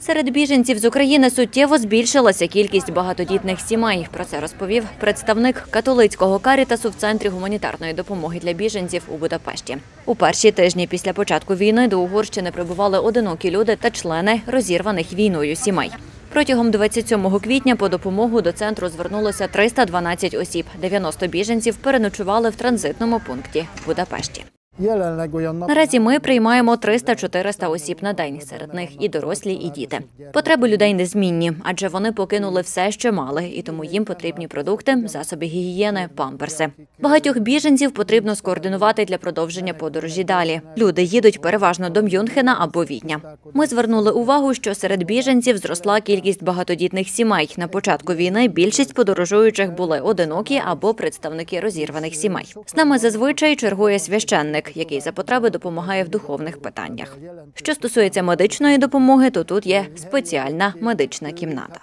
Серед біженців з України суттєво збільшилася кількість багатодітних сімей. Про це розповів представник католицького карітасу в центрі гуманітарної допомоги для біженців у Будапешті. У перші тижні після початку війни до Угорщини прибували одинокі люди та члени розірваних війною сімей. Протягом 27 квітня по допомогу до центру звернулося 312 осіб. 90 біженців переночували в транзитному пункті в Будапешті. Наразі ми приймаємо 300-400 осіб на день. Серед них і дорослі, і діти. Потреби людей незмінні, адже вони покинули все, що мали, і тому їм потрібні продукти, засоби гігієни, памперси. Багатьох біженців потрібно скоординувати для продовження подорожі далі. Люди їдуть переважно до Мюнхена або Відня. Ми звернули увагу, що серед біженців зросла кількість багатодітних сімей. На початку війни більшість подорожуючих були одинокі або представники розірваних сімей. З нами зазвичай чергує священник, який за потреби допомагає в духовних питаннях. Що стосується медичної допомоги, то тут є спеціальна медична кімната.